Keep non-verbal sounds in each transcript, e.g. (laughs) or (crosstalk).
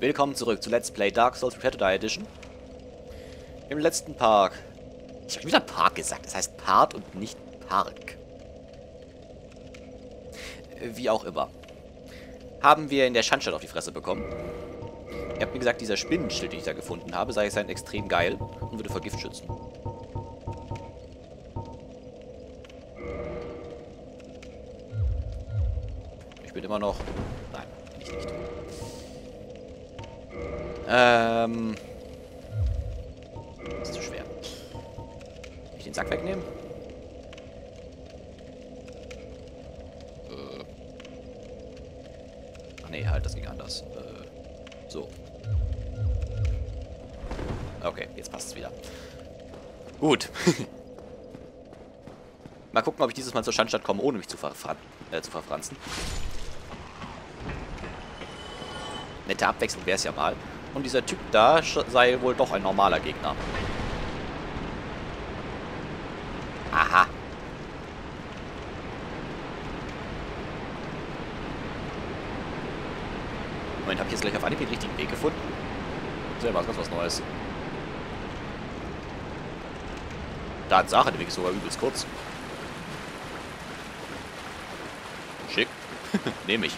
Willkommen zurück zu Let's Play Dark Souls to Die Edition. Im letzten Park. Ich habe wieder Park gesagt. Das heißt Part und nicht Park. Wie auch immer. Haben wir in der Schandstadt auf die Fresse bekommen. Ihr habt mir gesagt, dieser Spinnenschild, den ich da gefunden habe, sei es ein extrem geil und würde vor Gift schützen. Ich bin immer noch... Nein, bin ich nicht. Ähm... Ist zu schwer. Kann ich den Sack wegnehmen? Äh. Ach nee, halt, das ging anders. Äh, so. Okay, jetzt passt es wieder. Gut. (laughs) mal gucken, ob ich dieses Mal zur Schandstadt komme, ohne mich zu, verfran äh, zu verfranzen. Nette Abwechslung wäre es ja mal. Und dieser Typ da sei wohl doch ein normaler Gegner. Aha. Moment, habe ich jetzt gleich auf Anhieb den richtigen Weg gefunden? Sehr was, ganz was Neues. Tatsache, der Weg ist sogar übelst kurz. Schick. (laughs) Nehme ich.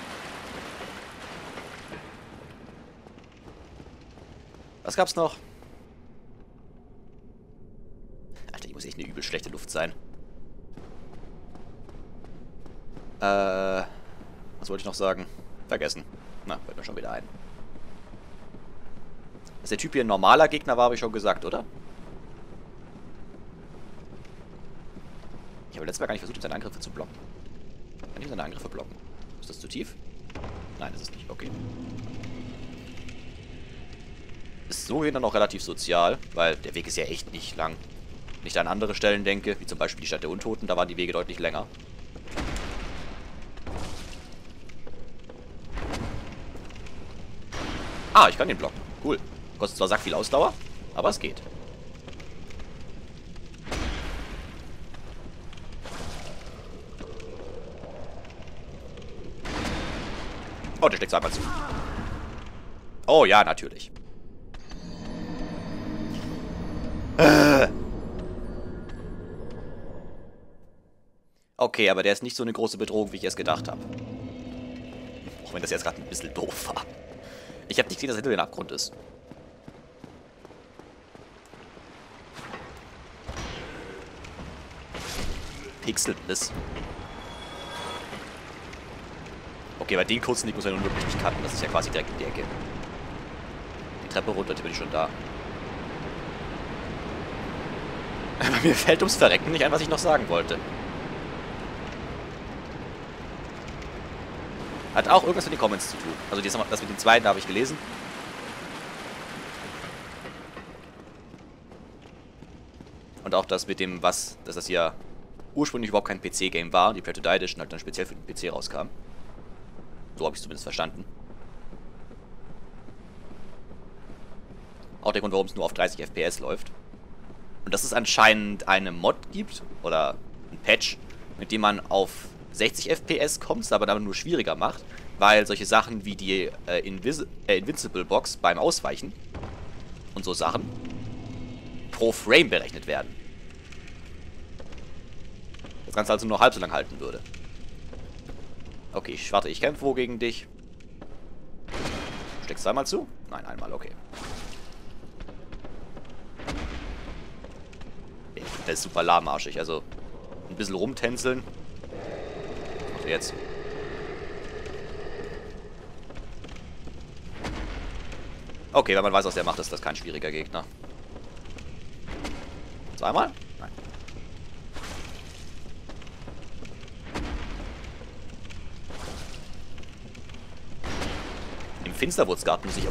Was gab's noch? Alter, die muss echt eine übel schlechte Luft sein. Äh, was wollte ich noch sagen? Vergessen. Na, fällt mir schon wieder ein. Dass der Typ hier ein normaler Gegner war, habe ich schon gesagt, oder? Ich habe letztes Mal gar nicht versucht, seine Angriffe zu blocken. Kann ich seine Angriffe blocken? Ist das zu tief? Nein, ist es nicht. Okay ist so hin dann auch relativ sozial, weil der Weg ist ja echt nicht lang. Wenn ich da an andere Stellen denke, wie zum Beispiel die Stadt der Untoten, da waren die Wege deutlich länger. Ah, ich kann den blocken. Cool. Kostet zwar sack viel Ausdauer, aber es geht. Oh, der steckt einmal zu. Oh ja, natürlich. Okay, aber der ist nicht so eine große Bedrohung, wie ich es gedacht habe. Auch wenn das jetzt gerade ein bisschen doof war. Ich habe nicht gesehen, dass hinter dem Abgrund ist. Pixelbliss. Okay, bei den kurzen Nick muss man nun wirklich nicht cutten. Das ist ja quasi direkt in die Ecke. Die Treppe runter, die bin ich schon da. (laughs) Aber mir fällt ums Verrecken nicht ein, was ich noch sagen wollte. Hat auch irgendwas mit den Comments zu tun. Also das mit den zweiten habe ich gelesen. Und auch das mit dem, was, dass das hier ursprünglich überhaupt kein PC-Game war und die Play to Die Edition halt dann speziell für den PC rauskam. So habe ich es zumindest verstanden. Auch der Grund, warum es nur auf 30 FPS läuft. Und dass es anscheinend eine Mod gibt, oder ein Patch, mit dem man auf 60 FPS kommt, aber damit nur schwieriger macht, weil solche Sachen wie die äh, Invis äh, Invincible Box beim Ausweichen und so Sachen pro Frame berechnet werden. Das Ganze also nur halb so lang halten würde. Okay, ich warte, ich kämpfe wo gegen dich. Steckst du einmal zu? Nein, einmal, okay. Der ist super lahmarschig, also ein bisschen rumtänzeln jetzt. Okay, wenn man weiß, was der macht, ist das kein schwieriger Gegner. Zweimal? Nein. Im Finsterwurzgarten muss ich...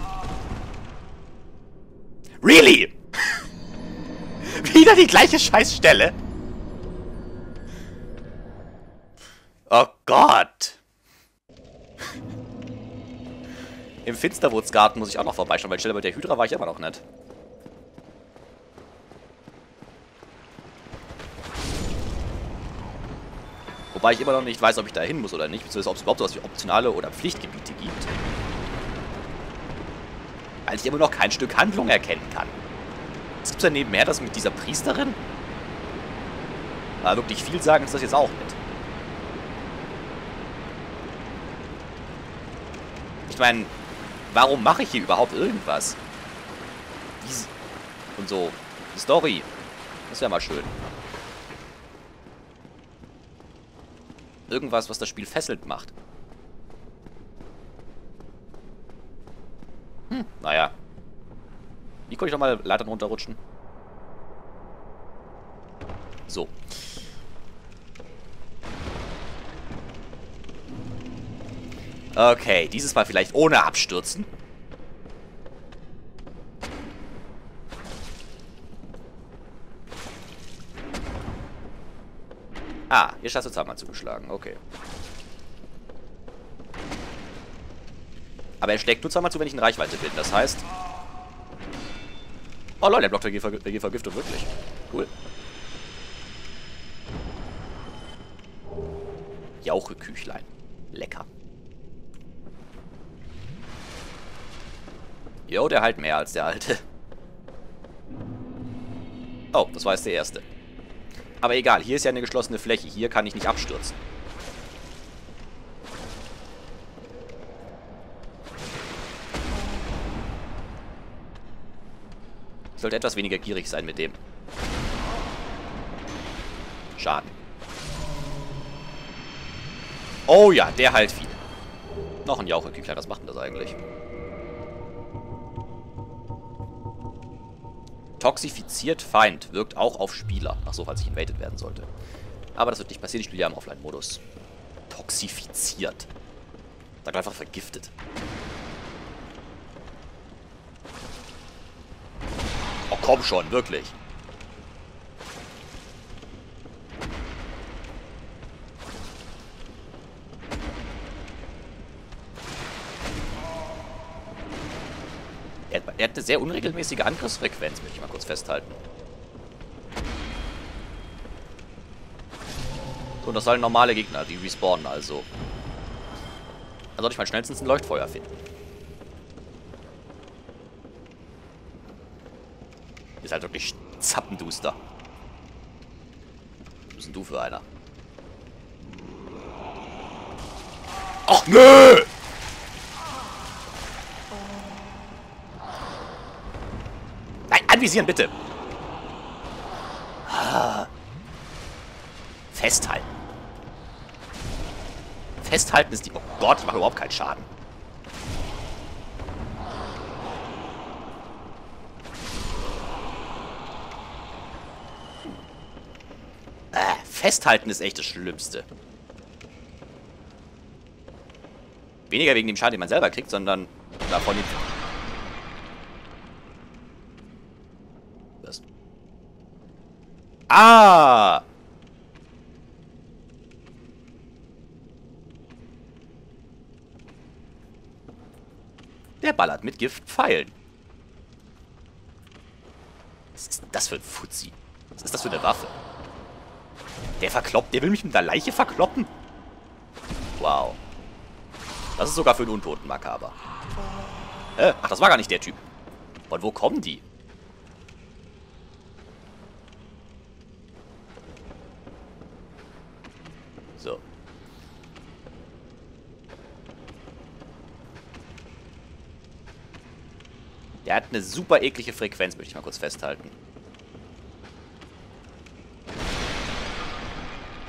Really? (laughs) Wieder die gleiche Scheißstelle? Finsterwurzgarten muss ich auch noch vorbeischauen, weil Stelle bei der Hydra war ich immer noch nicht. Wobei ich immer noch nicht weiß, ob ich da hin muss oder nicht, beziehungsweise ob es überhaupt so was wie optionale oder Pflichtgebiete gibt. weil ich immer noch kein Stück Handlung erkennen kann. Was gibt's da nebenher, das mit dieser Priesterin? Aber wirklich viel sagen ist das jetzt auch nicht. Ich meine, warum mache ich hier überhaupt irgendwas? Und so. Die Story. Das wäre mal schön. Irgendwas, was das Spiel fesselnd macht. Hm, naja. Wie konnte ich nochmal Leitern runterrutschen? So. Okay, dieses Mal vielleicht ohne abstürzen. Ah, hier hast du zweimal zugeschlagen. Okay. Aber er schlägt nur zweimal zu, wenn ich in Reichweite bin. Das heißt... Oh Leute, der blockt der Vergiftung wirklich. Cool. Jauche-Küchlein. Lecker. Jo, der halt mehr als der alte. Oh, das war jetzt der erste. Aber egal, hier ist ja eine geschlossene Fläche. Hier kann ich nicht abstürzen. Ich sollte etwas weniger gierig sein mit dem. Schaden. Oh ja, der heilt viel. Noch ein Jaucheküchler, was macht denn das eigentlich? Toxifiziert Feind wirkt auch auf Spieler. Achso, falls ich invaded werden sollte. Aber das wird nicht passieren, ich spiele ja im Offline-Modus. Toxifiziert. Sag einfach vergiftet. Oh, komm schon, wirklich. Er, er hat eine sehr unregelmäßige Angriffsfrequenz, möchte ich mal kurz festhalten. So, und das sollen normale Gegner, die respawnen also. Da sollte ich mal schnellstens ein Leuchtfeuer finden. Ist halt wirklich zappenduster. Was bist denn du für einer? Ach, nö! Anvisieren, bitte. Ah. Festhalten. Festhalten ist die... Oh Gott, ich mache überhaupt keinen Schaden. Äh, festhalten ist echt das Schlimmste. Weniger wegen dem Schaden, den man selber kriegt, sondern davon, Ah! Der ballert mit Giftpfeilen. Was ist das für ein Fuzzi? Was ist das für eine Waffe? Der verkloppt, der will mich mit der Leiche verkloppen? Wow. Das ist sogar für einen Untoten makaber. Äh, ach, das war gar nicht der Typ. Von wo kommen die? So. Der hat eine super eklige Frequenz, möchte ich mal kurz festhalten.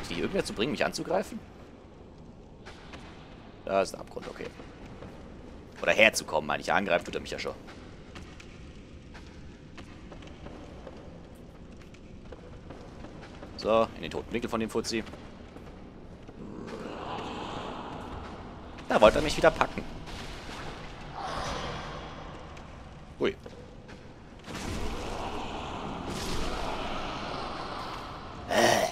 Muss ich irgendwer zu bringen, mich anzugreifen? Da ist ein Abgrund, okay. Oder herzukommen, meine ich. Angreifen tut er mich ja schon. So, in den toten Winkel von dem Fuzzi. Da wollte er mich wieder packen. Ui. Äh.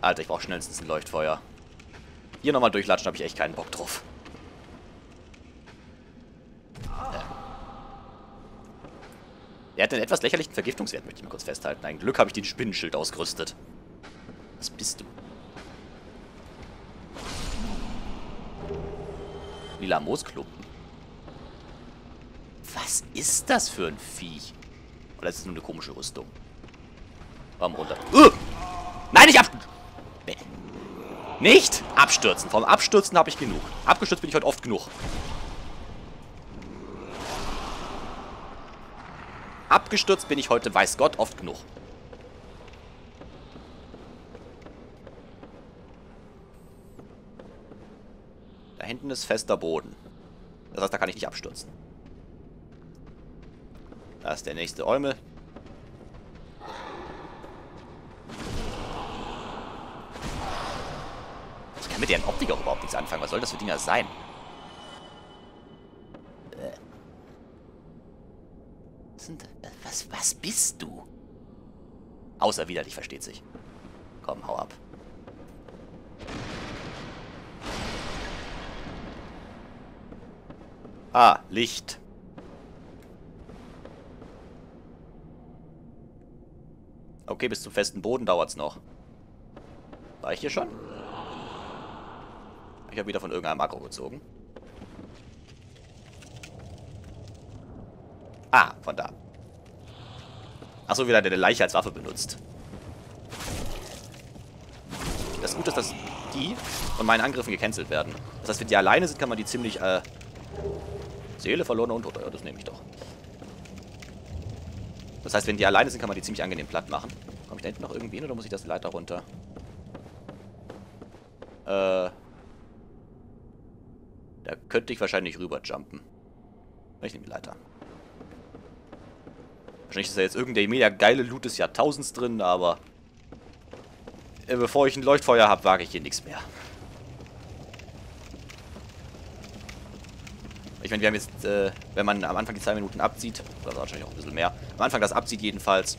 Alter, ich brauche schnellstens ein Leuchtfeuer. Hier nochmal durchlatschen, habe ich echt keinen Bock drauf. Äh. Er hat einen etwas lächerlichen Vergiftungswert, möchte ich mal kurz festhalten. Ein Glück habe ich den Spinnenschild ausgerüstet. Was bist du? Lila Moosklumpen. Was ist das für ein Viech? Oder ist es nur eine komische Rüstung? Warum runter? Uh! Nein, nicht ab... Nee. Nicht abstürzen. Vom Abstürzen habe ich genug. Abgestürzt bin ich heute oft genug. Abgestürzt bin ich heute, weiß Gott, oft genug. Da hinten ist fester Boden. Das heißt, da kann ich nicht abstürzen. Da ist der nächste Eumel. Ich kann mit deren Optik auch überhaupt nichts anfangen. Was soll das für Dinger sein? Äh. Was, was bist du? Außer widerlich, versteht sich. Komm, hau ab. Ah, Licht. Okay, bis zum festen Boden dauert's noch. War ich hier schon? Ich habe wieder von irgendeinem Makro gezogen. Ah, von da. Achso, wieder der Leiche als Waffe benutzt. Das Gute ist, dass die von meinen Angriffen gecancelt werden. Das heißt, wenn die alleine sind, kann man die ziemlich, äh... Seele verloren und Ja, das nehme ich doch. Das heißt, wenn die alleine sind, kann man die ziemlich angenehm platt machen. Komme ich da hinten noch irgendwie hin oder muss ich das Leiter runter? Äh... Da könnte ich wahrscheinlich rüberjumpen. Ich nehme die Leiter. Wahrscheinlich ist da jetzt irgendein mega geile Loot des Jahrtausends drin, aber... Äh, bevor ich ein Leuchtfeuer habe, wage ich hier nichts mehr. Ich meine, wir haben jetzt, äh, wenn man am Anfang die zwei Minuten abzieht, oder wahrscheinlich auch ein bisschen mehr, am Anfang das abzieht jedenfalls,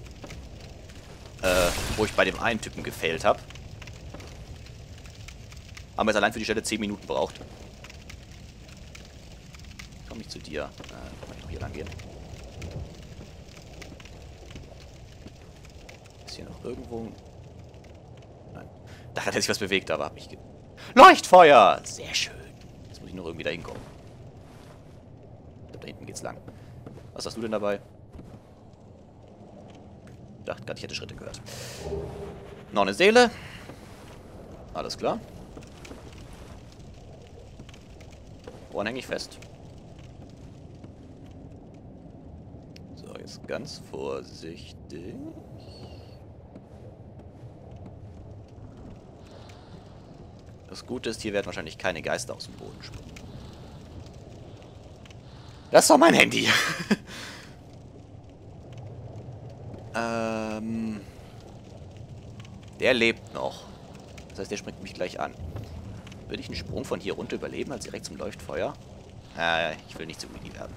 äh, wo ich bei dem einen Typen gefailt habe, haben wir jetzt allein für die Stelle 10 Minuten braucht. Komm ich zu dir. Äh, kann ich noch hier lang gehen. Ist hier noch irgendwo... Nein. Da hat sich was bewegt, aber hab mich... Ge Leuchtfeuer! Sehr schön. Jetzt muss ich nur irgendwie da hinkommen. Da hinten geht's lang. Was hast du denn dabei? Ich dachte gerade, ich hätte Schritte gehört. Noch eine Seele. Alles klar. Woran hänge ich fest? So, jetzt ganz vorsichtig. Das Gute ist, hier werden wahrscheinlich keine Geister aus dem Boden springen. Das doch mein Handy. (laughs) ähm. Der lebt noch. Das heißt, der springt mich gleich an. Würde ich einen Sprung von hier runter überleben, als direkt zum Leuchtfeuer? Äh, ich will nicht zu greedy werden.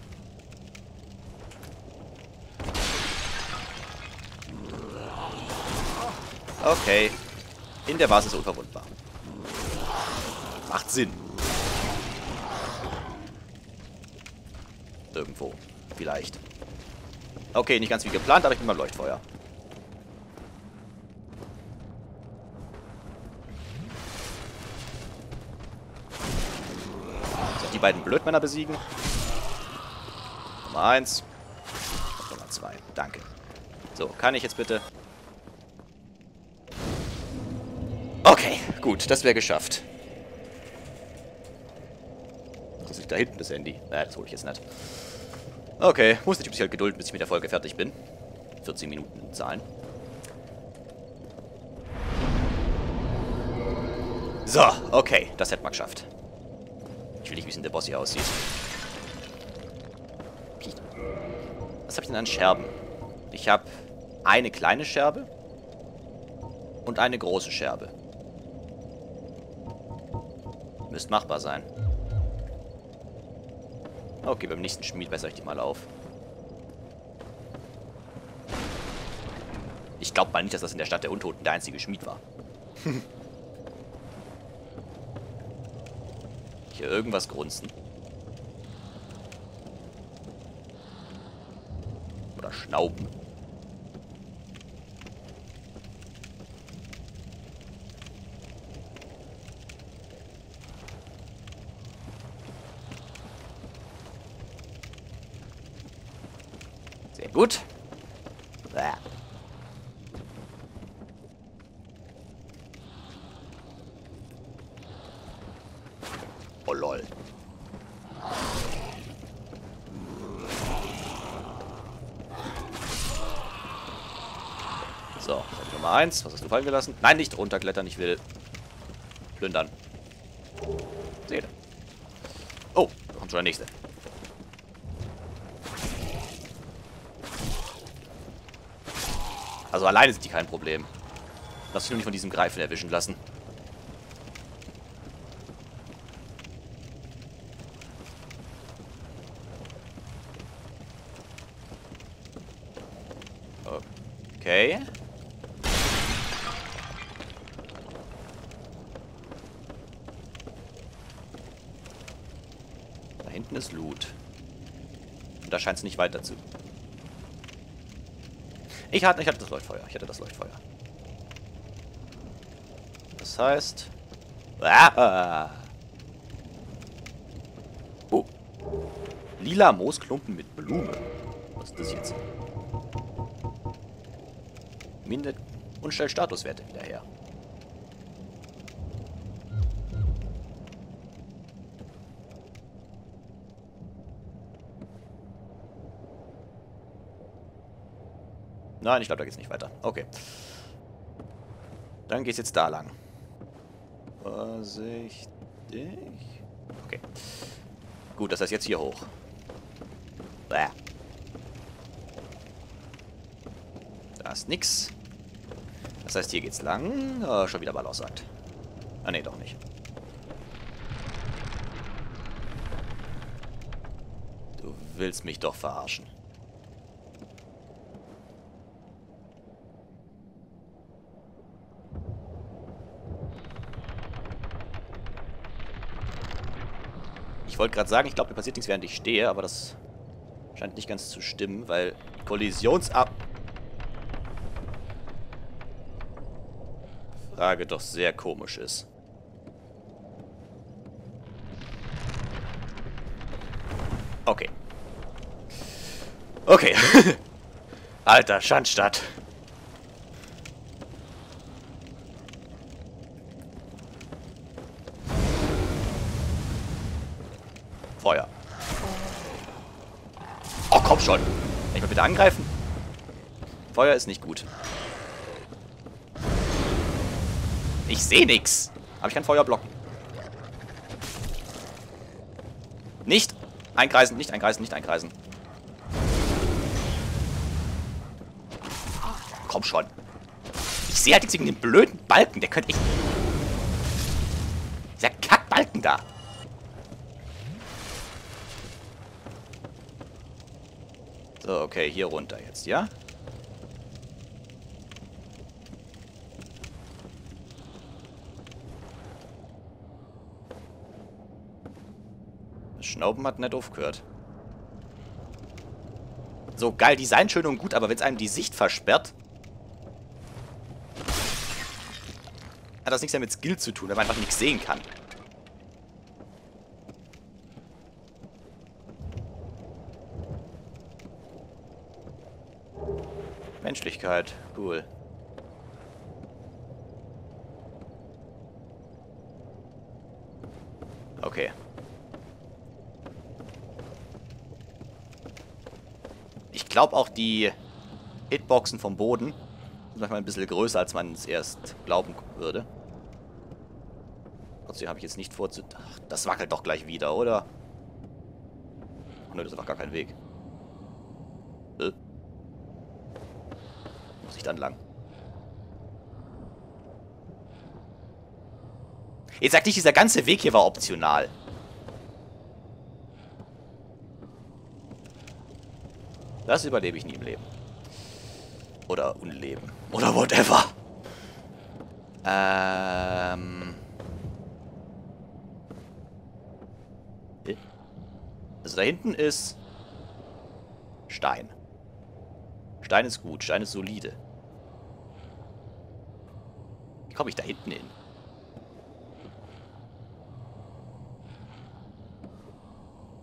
Okay. In der Basis unverwundbar. Macht Sinn. irgendwo. Vielleicht. Okay, nicht ganz wie geplant, aber ich bin beim Leuchtfeuer. Die beiden Blödmänner besiegen. Nummer 1. Nummer 2. Danke. So, kann ich jetzt bitte... Okay, gut, das wäre geschafft. Das liegt da hinten, das Handy. Äh, das hole ich jetzt nicht. Okay, muss ich ein bisschen halt gedulden, bis ich mit der Folge fertig bin. 14 Minuten Zahlen. So, okay, das hätte man geschafft. Ich will nicht wissen, der Boss hier aussieht. Was habe ich denn an Scherben? Ich habe eine kleine Scherbe und eine große Scherbe. Müsste machbar sein. Okay, beim nächsten Schmied bessere ich die mal auf. Ich glaube mal nicht, dass das in der Stadt der Untoten der einzige Schmied war. (laughs) Hier irgendwas grunzen. Oder schnauben. Sehr gut. Bäh. Oh lol. So, 1. Was hast du fallen gelassen? Nein, nicht runterklettern, ich will plündern. Seele. Oh, da kommt schon der nächste. Also alleine sind die kein Problem. Lass dich nur nicht von diesem Greifen erwischen lassen. Okay. Ist Loot. Und da scheint es nicht weiter zu. Ich hatte, ich hatte das Leuchtfeuer. Ich hatte das Leuchtfeuer. Das heißt... Ah! Oh. Lila Moosklumpen mit Blume. Was ist das jetzt? Minde und stellt Statuswerte wieder her. Nein, ich glaube, da geht es nicht weiter. Okay. Dann geht es jetzt da lang. Vorsichtig. Okay. Gut, das heißt jetzt hier hoch. Bäh. Da ist nix. Das heißt, hier geht's lang. Oh, schon wieder Ballaussagt. Ah, nee, doch nicht. Du willst mich doch verarschen. Ich wollte gerade sagen, ich glaube, mir passiert nichts, während ich stehe, aber das scheint nicht ganz zu stimmen, weil Kollisionsab... Frage doch sehr komisch ist. Okay. Okay. (laughs) Alter, Schandstadt. Feuer. Oh, komm schon. Kann bitte angreifen? Feuer ist nicht gut. Ich sehe nichts. Aber ich kann Feuer blocken. Nicht einkreisen, nicht einkreisen, nicht einkreisen. Komm schon. Ich sehe halt nichts wegen dem blöden Balken. Der könnte echt... okay, hier runter jetzt, ja? Das Schnauben hat nicht aufgehört. So, geil, Design schön und gut, aber wenn es einem die Sicht versperrt... Hat das nichts mehr mit Skill zu tun, wenn man einfach nichts sehen kann. Menschlichkeit. Cool. Okay. Ich glaube auch die Hitboxen vom Boden sind manchmal ein bisschen größer, als man es erst glauben würde. Trotzdem habe ich jetzt nicht vor zu... Ach, das wackelt doch gleich wieder, oder? Ach, nö, das ist einfach gar kein Weg. Äh dann lang. Jetzt sagt nicht, dieser ganze Weg hier war optional. Das überlebe ich nie im Leben. Oder Unleben. Oder whatever. Ähm... Also da hinten ist Stein. Stein ist gut, Stein ist solide Komme ich da hinten hin?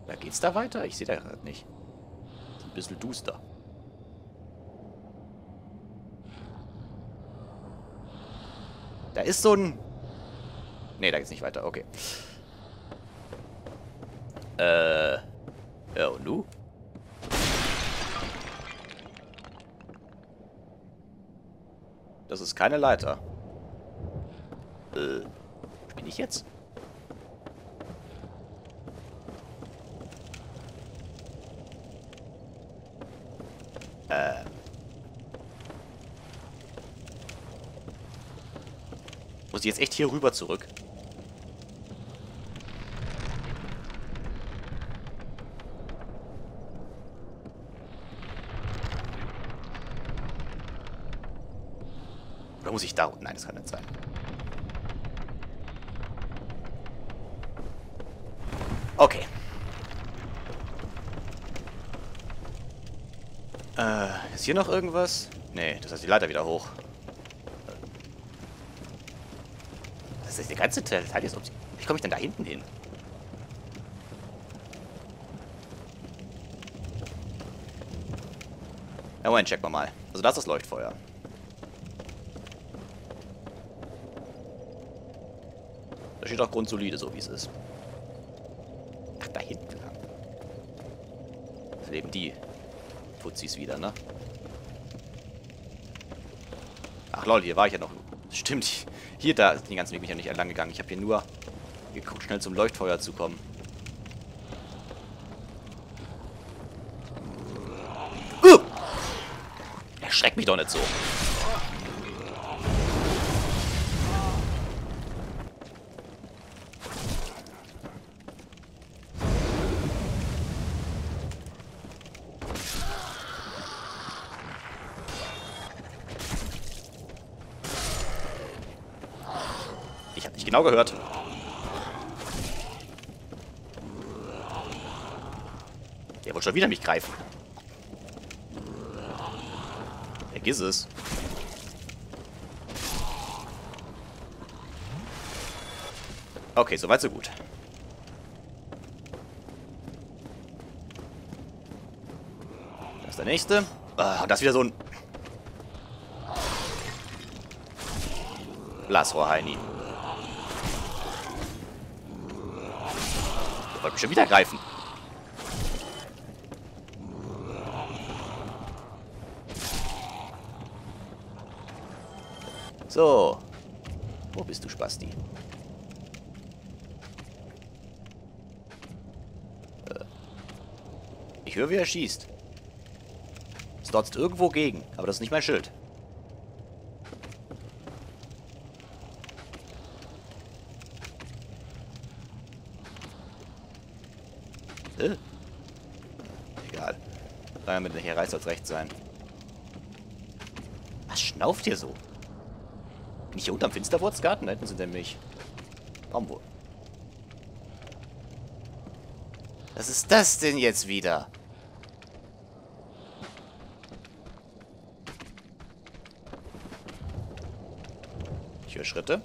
Da geht's da weiter? Ich sehe da gerade nicht. Ist ein bisschen duster. Da ist so ein... Ne, da geht's nicht weiter. Okay. Äh... Ja, und du? Das ist keine Leiter. Äh... Bin ich jetzt? Äh... Muss ich jetzt echt hier rüber zurück? Oder muss ich da unten? Nein, das kann nicht sein. Okay. Äh, ist hier noch irgendwas? Nee, das heißt die Leiter wieder hoch. Das ist die ganze Teil jetzt... Wie komme ich denn da hinten hin? Ja, Moment, checken wir mal. Also das ist das Leuchtfeuer. Da steht auch grundsolide, so wie es ist. Ach, da hinten lang. Das sind eben die Fuzis wieder, ne? Ach lol, hier war ich ja noch. Stimmt, hier, da ist den ganzen Weg mich ja nicht entlang gegangen. Ich habe hier nur geguckt, schnell zum Leuchtfeuer zu kommen. Uh! Erschreck mich doch nicht so. Genau gehört. Der wollte schon wieder mich greifen. Vergiss es. Okay, soweit so gut. Das ist der nächste. Ah, das ist wieder so ein... Blasrohr Heini. Wollte mich schon wieder greifen. So. Wo bist du, Spasti? Äh. Ich höre, wie er schießt. Es dotzt irgendwo gegen, aber das ist nicht mein Schild. Äh? Egal. Mit hier reißt als rechts sein. Was schnauft hier so? Bin ich hier unterm Finsterwurzgarten? Da hinten sind nämlich Baumwohl. Was ist das denn jetzt wieder? Ich höre Schritte.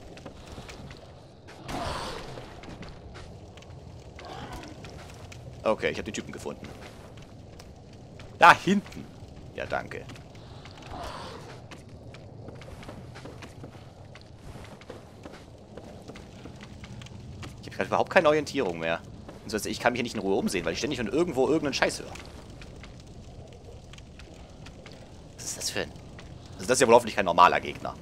Okay, ich habe den Typen gefunden. Da hinten. Ja, danke. Ich habe gerade überhaupt keine Orientierung mehr. Ich kann mich hier nicht in Ruhe umsehen, weil ich ständig von irgendwo irgendeinen Scheiß höre. Was ist das für ein... Also das ist ja wohl hoffentlich kein normaler Gegner.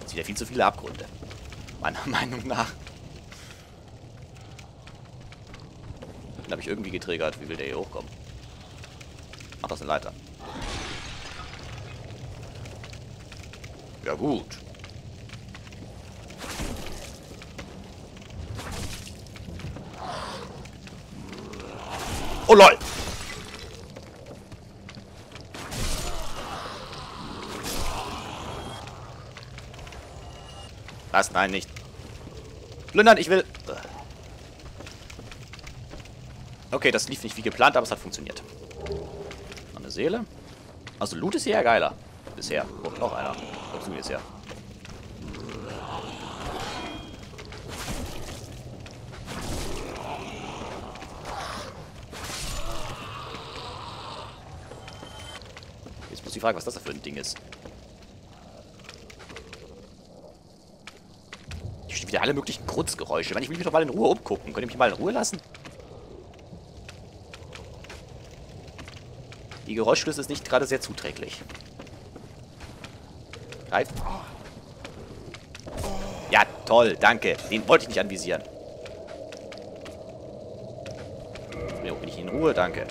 Jetzt wieder viel zu viele Abgründe. Meiner (laughs) Meinung nach. Den habe ich irgendwie getriggert. Wie will der hier hochkommen? Ach, das ist eine Leiter. Ja gut. Oh lol. Was? Nein, nicht. Plündern, ich will... Okay, das lief nicht wie geplant, aber es hat funktioniert. Eine Seele. Also Loot ist hier ja geiler. Bisher. Oh, noch einer. Kommst du jetzt her? Jetzt Bloß die Frage, was das da für ein Ding ist. Hier stehen wieder alle möglichen Grunzgeräusche. Ich, ich will mich doch mal in Ruhe umgucken. Könnt ihr mich mal in Ruhe lassen? Die Geräuschkulisse ist nicht gerade sehr zuträglich. Greif. Ja, toll, danke. Den wollte ich nicht anvisieren. Jo, bin ich in Ruhe, danke.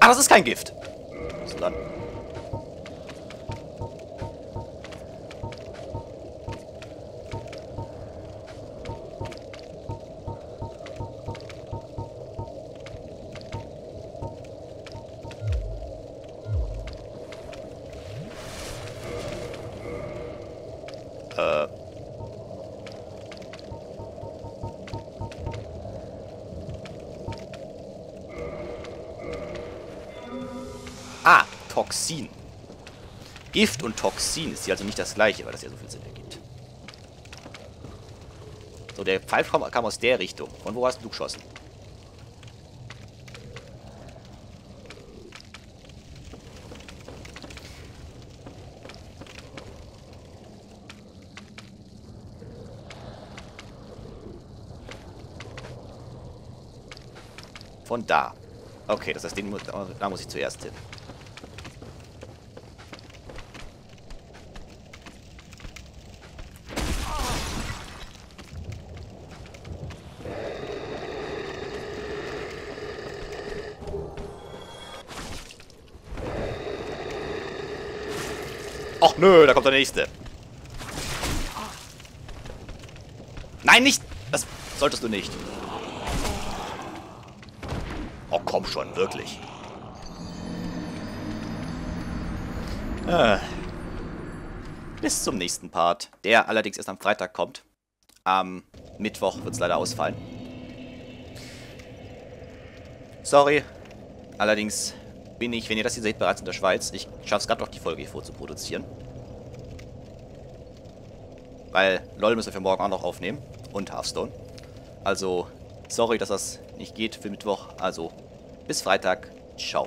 Ah, das ist kein Gift. Denn dann? Toxin. Gift und Toxin ist hier also nicht das gleiche, weil das ja so viel Sinn ergibt. So, der Pfeil kam, kam aus der Richtung. Von wo hast du geschossen? Von da. Okay, das heißt, den, da muss ich zuerst hin. Nächste. Nein, nicht! Das solltest du nicht. Oh, komm schon, wirklich. Äh. Bis zum nächsten Part, der allerdings erst am Freitag kommt. Am Mittwoch wird es leider ausfallen. Sorry. Allerdings bin ich, wenn ihr das hier seht, bereits in der Schweiz. Ich schaffe es gerade noch, die Folge hier vorzuproduzieren. Weil LOL müssen wir für morgen auch noch aufnehmen. Und Hearthstone. Also, sorry, dass das nicht geht für Mittwoch. Also, bis Freitag. Ciao.